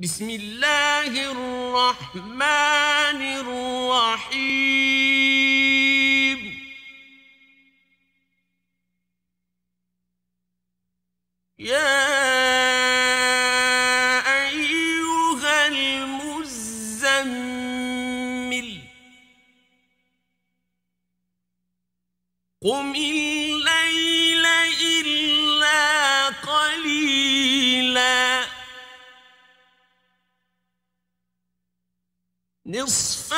بسم الله الرحمن الرحيم. يا أيها المزمل قم نصفه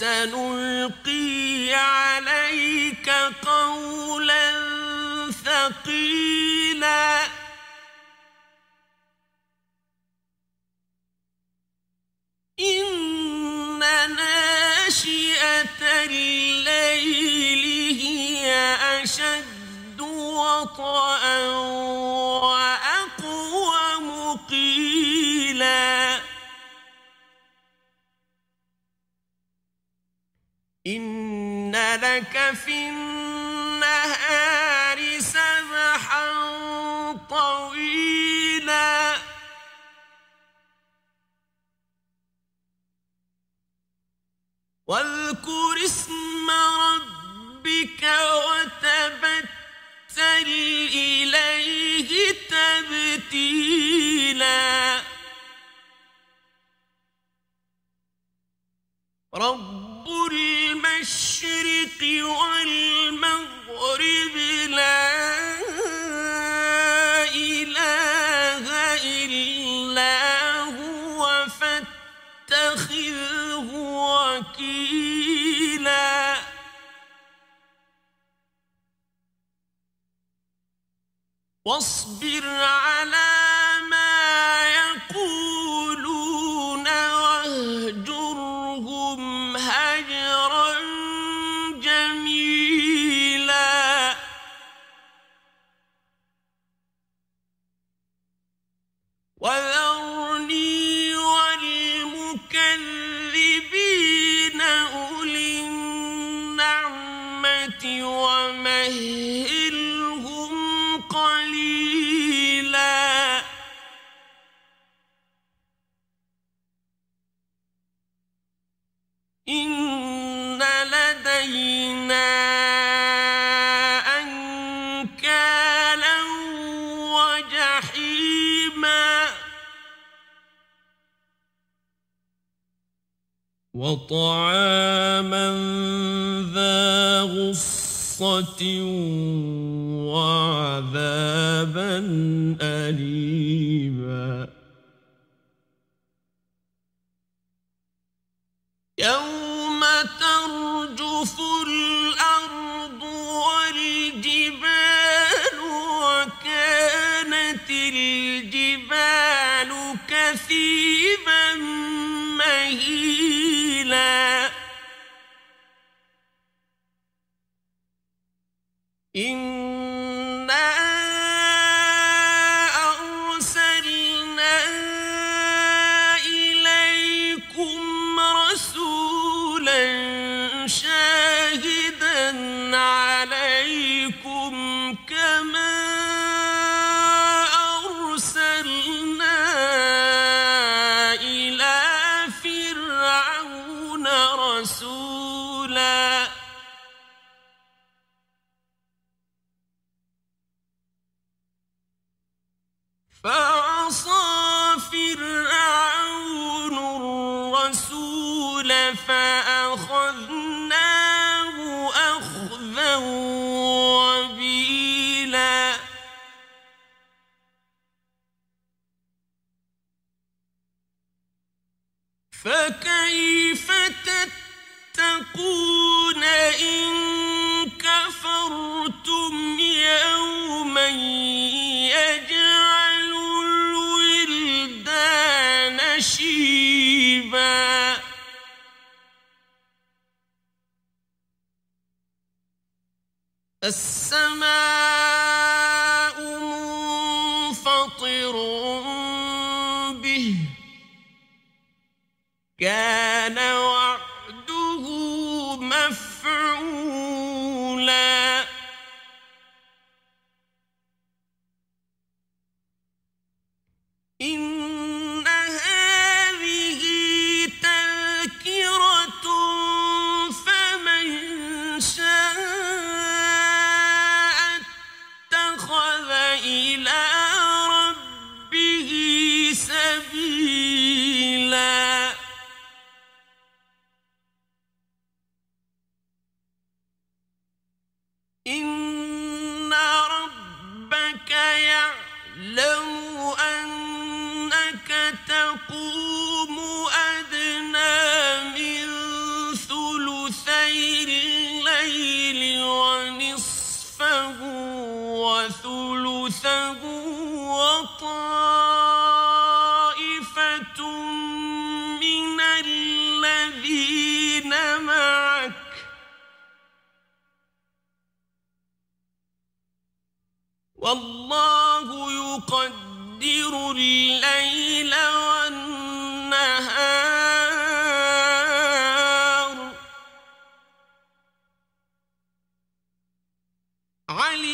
سنلقي عليك قولا ثقيلا. إن ناشئة الليل هي أشد وطئا إليه تبتيلا. Once وطعاما ذا غصة وعذابا أليما. إنا أرسلنا إليكم رسولا شاهدا عليكم فعصى فرعون الرسول فأخذناه أخذا وبيلا. فكيف تتقون إن السماء منفطر به. كان والله يقدر الليل والنهار. علي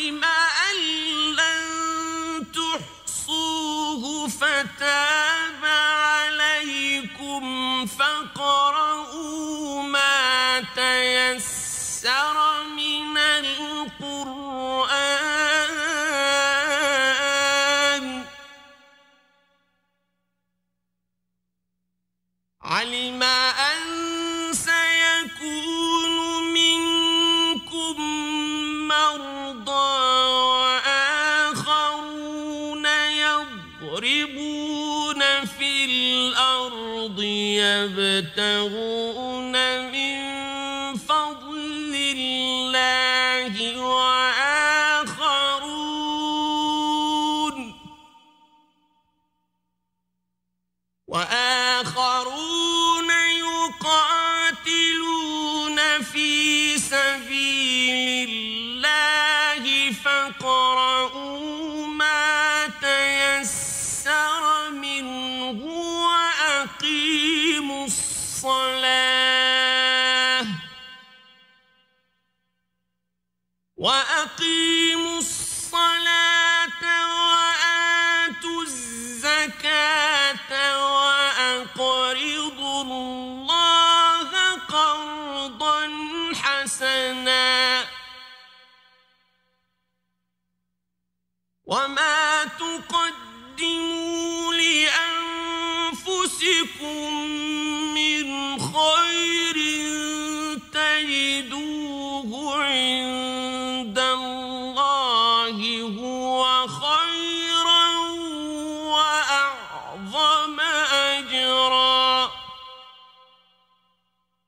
يضربون في الأرض يبتغون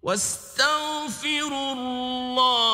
واستغفروا الله